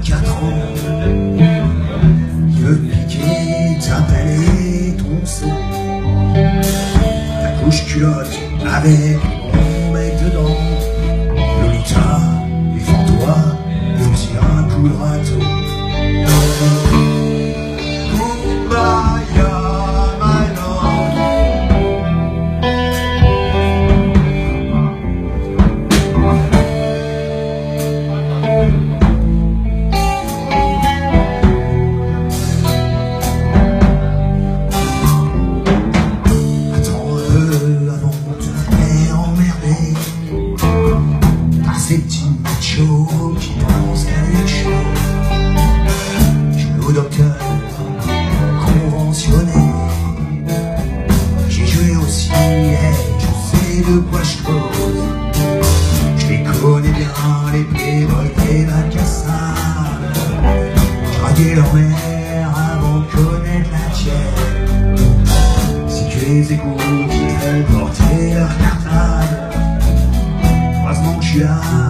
24 ans qui veut piquer ta et ton seau. Ta couche culotte avec mon mec dedans. Lolita, défends-toi, faut-il un coup de râteau. Ces petits machos qui pensent qu'à chaud Je vais au docteur conventionné J'ai joué aussi, je sais de quoi je cause Je les connais bien, les playboys et la cassade Draguer leur mère avant de connaître la tienne si tu les écoutes, job.